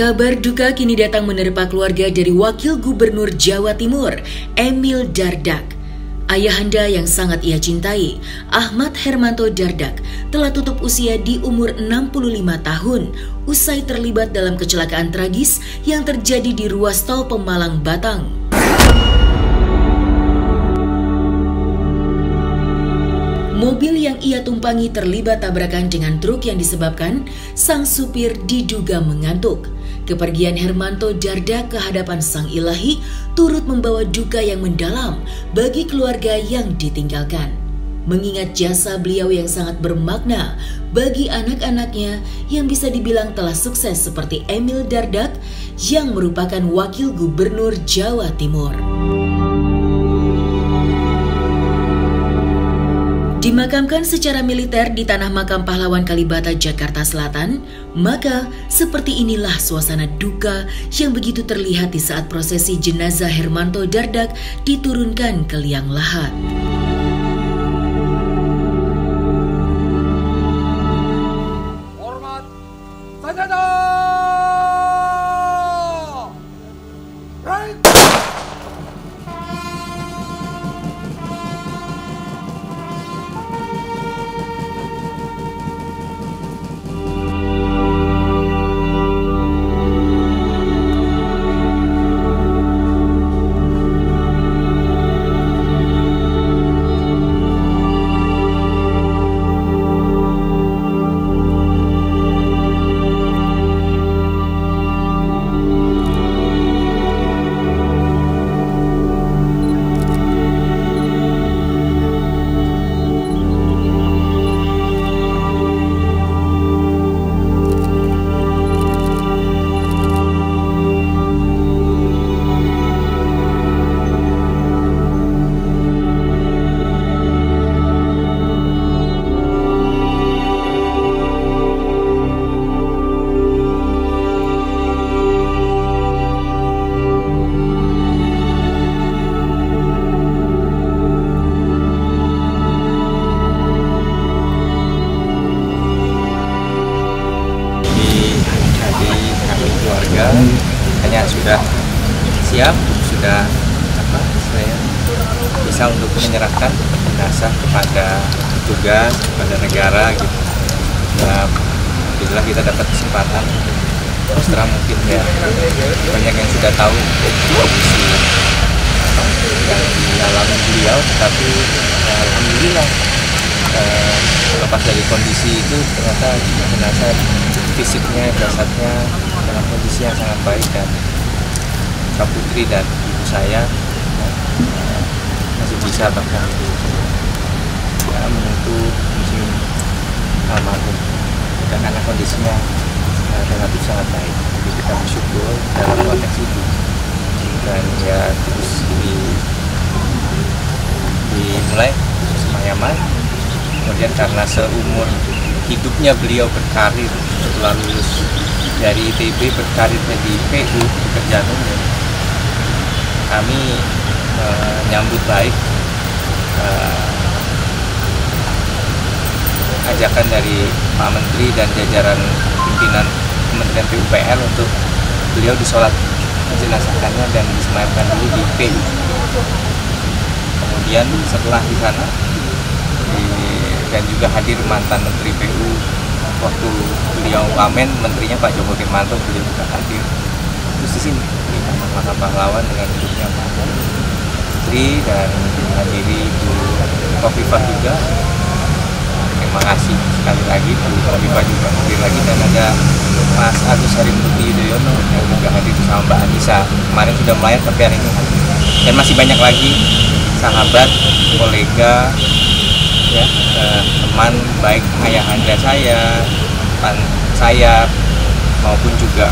Kabar duka kini datang menerpa keluarga dari Wakil Gubernur Jawa Timur, Emil Dardak. Ayahanda yang sangat ia cintai, Ahmad Hermanto Dardak, telah tutup usia di umur 65 tahun usai terlibat dalam kecelakaan tragis yang terjadi di ruas tol Pemalang Batang. Mobil yang ia tumpangi terlibat tabrakan dengan truk yang disebabkan sang supir diduga mengantuk. Kepergian Hermanto Darda ke hadapan sang ilahi turut membawa duka yang mendalam bagi keluarga yang ditinggalkan. Mengingat jasa beliau yang sangat bermakna bagi anak-anaknya yang bisa dibilang telah sukses seperti Emil Dardak yang merupakan wakil gubernur Jawa Timur. Dimakamkan secara militer di Tanah Makam Pahlawan Kalibata, Jakarta Selatan, maka seperti inilah suasana duka yang begitu terlihat di saat prosesi jenazah Hermanto Dardak diturunkan ke liang lahat. Hanya sudah siap sudah apa saya bisa untuk menyerahkan jenazah kepada petugas kepada negara gitu. Ya alhamdulillah kita dapat kesempatan terang mungkin ya. Banyak yang sudah tahu kondisi yang dialami beliau tapi ya, alhamdulillah eh, lepas dari kondisi itu ternyata jenazah fisiknya jasadnya dalam kondisi yang sangat baik dan Kak Putri dan ibu saya ya, masih bisa bahkan ya, menyentuh musim almarhum. Dan karena kondisinya ya, relatif sangat baik. Jadi kita bersyukur dalam konteks itu. Dan ya terus di dimulai semayaman kemudian karena seumur hidupnya beliau berkarir setelah lulus dari ITB berkarir di PU pekerjaan umum kami uh, nyambut baik uh, ajakan dari Pak Menteri dan jajaran pimpinan Kementerian PUPR untuk beliau disolat jenazahkannya dan disemayamkan dulu di PU kemudian setelah di sana di, dan juga hadir mantan Menteri PU waktu beliau wamen menterinya Pak Joko Firmanto beliau juga hadir. Terus di sini di Makam Pahlawan dengan duduknya Pak Menteri dan hadiri Bu Kofifah juga. Terima kasih sekali lagi Bu Kofifah juga hadir lagi dan ada Mas Agus Harimurti Yudhoyono yang juga hadir bersama Mbak Anissa. Kemarin sudah melayar tapi hari ini hadir. Dan masih banyak lagi sahabat, kolega, ya eh, teman baik ayahanda saya, teman saya maupun juga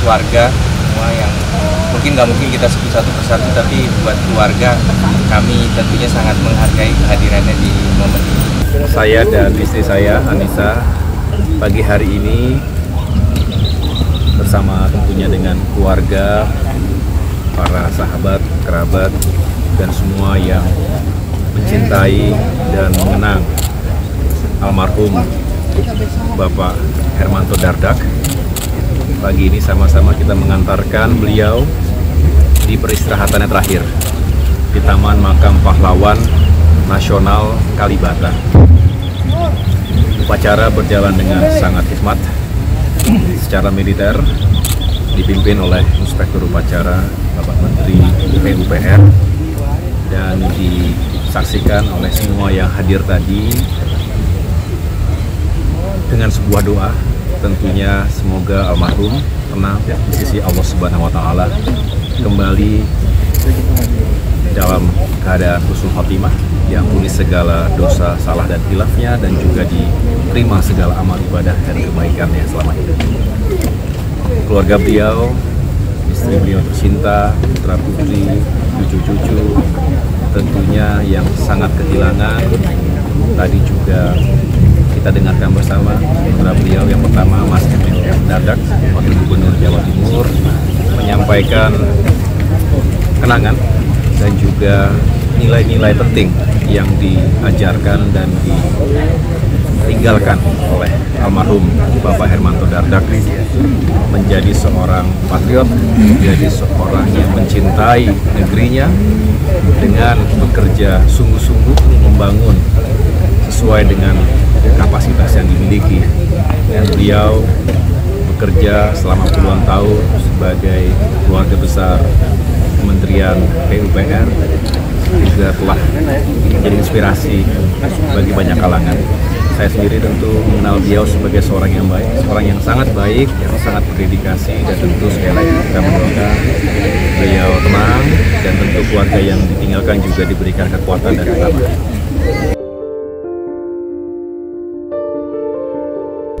keluarga semua yang mungkin nggak mungkin kita sebut satu persatu tapi buat keluarga kami tentunya sangat menghargai kehadirannya di momen ini. Saya dan istri saya Anissa pagi hari ini bersama tentunya dengan keluarga, para sahabat, kerabat, dan semua yang mencintai dan mengenang almarhum Bapak Hermanto Dardak pagi ini sama-sama kita mengantarkan beliau di peristirahatannya terakhir di Taman Makam Pahlawan Nasional Kalibata. Upacara berjalan dengan sangat hikmat secara militer dipimpin oleh Inspektur Upacara Bapak Menteri PUPR dan disaksikan oleh semua yang hadir tadi dengan sebuah doa tentunya semoga almarhum tenang di sisi Allah Subhanahu wa taala kembali dalam keadaan husnul khotimah diampuni segala dosa, salah dan hilafnya dan juga diterima segala amal ibadah dan kebaikannya selama hidup. Keluarga beliau, istri beliau tercinta, putra putri, cucu-cucu, tentunya yang sangat kehilangan. Tadi juga kita dengarkan bersama putra beliau yang pertama Mas Emil Dardak, Wakil Gubernur Jawa Timur, menyampaikan kenangan dan juga nilai-nilai penting yang diajarkan dan ditinggalkan oleh almarhum Bapak Hermanto Dardak menjadi seorang patriot, menjadi seorang yang mencintai negerinya dengan bekerja sungguh-sungguh membangun sesuai dengan kapasitas yang dimiliki dan beliau bekerja selama puluhan tahun sebagai keluarga besar Kementerian PUPR juga telah menjadi inspirasi bagi banyak kalangan. Saya sendiri tentu mengenal beliau sebagai seorang yang baik, seorang yang sangat baik, yang sangat berdedikasi dan tentu sekali lagi kita mendoakan beliau tenang dan tentu keluarga yang ditinggalkan juga diberikan kekuatan dan ketabahan.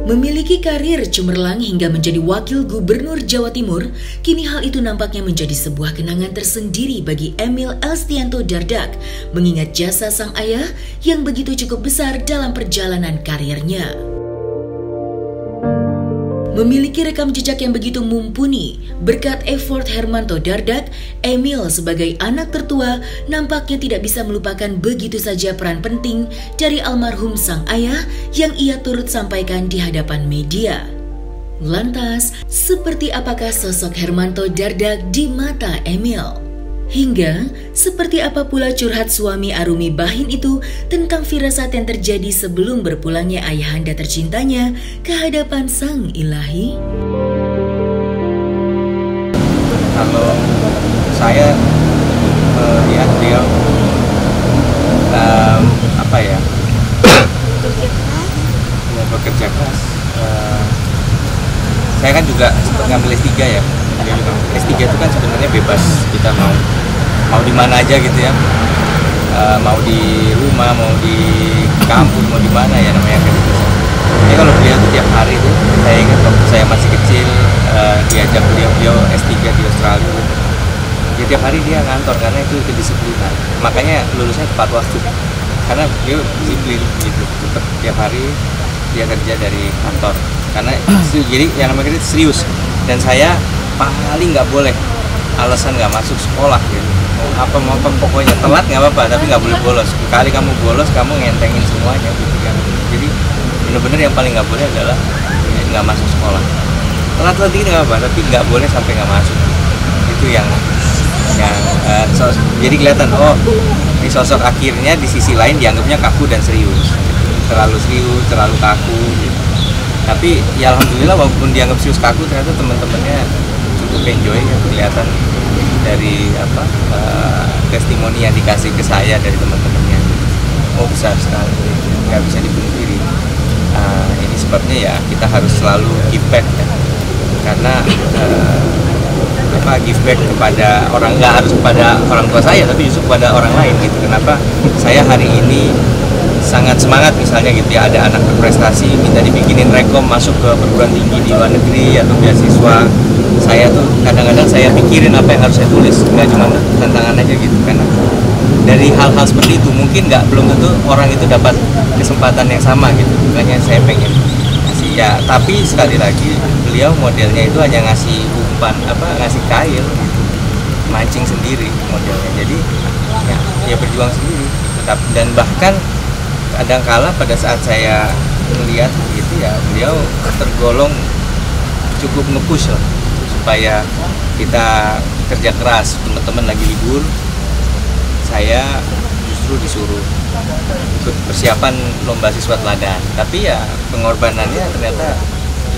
Memiliki karir cemerlang hingga menjadi wakil gubernur Jawa Timur, kini hal itu nampaknya menjadi sebuah kenangan tersendiri bagi Emil Elstianto Dardak, mengingat jasa sang ayah yang begitu cukup besar dalam perjalanan karirnya. Memiliki rekam jejak yang begitu mumpuni, berkat effort Hermanto Dardak, Emil sebagai anak tertua nampaknya tidak bisa melupakan begitu saja peran penting dari almarhum sang ayah yang ia turut sampaikan di hadapan media. Lantas, seperti apakah sosok Hermanto Dardak di mata Emil? Hingga seperti apa pula curhat suami Arumi Bahin itu tentang firasat yang terjadi sebelum berpulangnya ayahanda tercintanya ke hadapan sang ilahi? Kalau saya melihat uh, dia um, apa ya, ya bekerja keras. Uh, saya kan juga ngambil S3 ya S3 itu kan sebenarnya bebas. Kita mau mau di mana aja gitu ya. Uh, mau di rumah mau di kampus mau di mana ya namanya kan. Ya kalau beliau itu tiap hari itu saya ingat waktu saya masih kecil uh, diajak beliau-beliau S3 di Australia. Ya tiap hari dia ngantor karena itu kedisiplinan. Makanya lulusnya tepat waktu. Karena beliau disiplin gitu. Tetap tiap hari dia kerja dari kantor. Karena jadi yang namanya itu serius. Dan saya paling nggak boleh. Alasan nggak masuk sekolah gitu apa mau apa pokoknya telat nggak apa-apa tapi nggak boleh bolos. Kali kamu bolos kamu ngentengin semuanya gitu kan. Jadi bener-bener yang paling nggak boleh adalah nggak masuk sekolah. Telat telat dikit nggak apa tapi nggak boleh sampai nggak masuk. Itu yang yang uh, sos jadi kelihatan oh ini sosok akhirnya di sisi lain dianggapnya kaku dan serius. Terlalu serius terlalu kaku gitu. Tapi ya alhamdulillah walaupun dianggap serius kaku ternyata teman-temannya cukup enjoy ya kelihatan dari apa uh, testimoni yang dikasih ke saya dari teman-temannya. Oh besar sekali. Nggak bisa dipungkiri. Uh, ini sebabnya ya kita harus selalu give back ya. Karena uh, apa give back kepada orang nggak harus kepada orang tua saya tapi justru kepada orang lain gitu. Kenapa? Saya hari ini sangat semangat misalnya gitu ya ada anak berprestasi minta dibikinin rekom masuk ke perguruan tinggi di luar negeri atau beasiswa saya tuh kadang-kadang saya pikirin apa yang harus saya tulis. Nggak cuma tantangan aja gitu karena dari hal-hal seperti itu mungkin nggak belum tentu orang itu dapat kesempatan yang sama gitu. Makanya saya pengen ngasih ya tapi sekali lagi beliau modelnya itu hanya ngasih umpan apa ngasih kail gitu. mancing sendiri modelnya. Jadi ya ya berjuang sendiri. Tetap dan bahkan kadang kala pada saat saya melihat begitu ya beliau tergolong cukup nge-push lah supaya kita kerja keras. Teman-teman lagi libur saya justru disuruh ikut persiapan lomba siswa teladan. Tapi ya pengorbanannya ternyata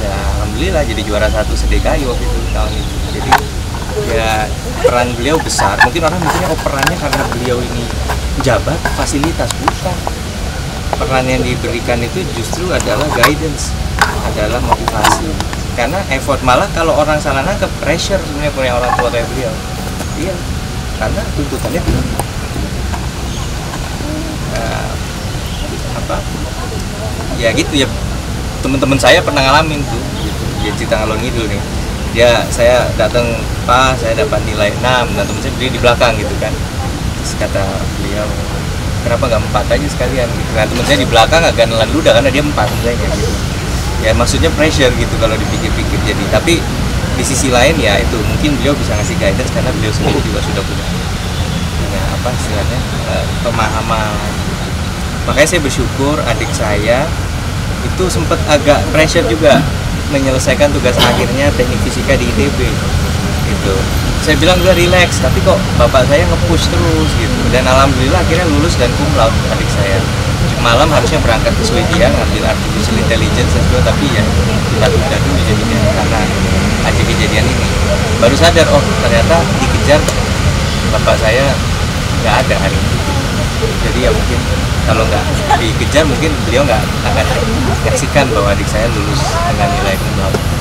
ya alhamdulillah jadi juara satu sedekai waktu itu tahun itu. Jadi ya peran beliau besar. Mungkin orang mikirnya oh perannya karena beliau ini jabat fasilitas. Bukan. Peran yang diberikan itu justru adalah guidance adalah motivasi karena effort malah kalau orang salah nangkep pressure sebenarnya punya orang tua kayak beliau. Iya. Karena tuntutannya tinggi Nah, apa? Ya gitu ya. Teman-teman saya pernah ngalamin tuh gitu. dia cerita ngalor ngidul nih. Dia saya datang pak saya dapat nilai 6 dan teman saya berdiri di belakang gitu kan. Terus kata beliau kenapa nggak empat aja sekalian? Gitu nah teman saya di belakang agak nelan ludah karena dia empat nilainya gitu ya maksudnya pressure gitu kalau dipikir-pikir jadi. Tapi di sisi lain ya itu mungkin beliau bisa ngasih guidance karena beliau sendiri juga sudah punya punya apa istilahnya eh, pemahaman. Makanya saya bersyukur adik saya itu sempat agak pressure juga menyelesaikan tugas akhirnya teknik fisika di ITB gitu. Saya bilang gue relax tapi kok bapak saya nge-push terus gitu. Dan alhamdulillah akhirnya lulus dan cum laude adik saya malam harusnya berangkat ke Swedia ngambil artificial intelligence dan tapi ya kita tunda dulu jadinya karena ada kejadian ini. Baru sadar oh ternyata dikejar bapak saya nggak ada hari ini. Jadi ya mungkin kalau nggak dikejar mungkin beliau nggak akan menyaksikan bahwa adik saya lulus dengan nilai cum laude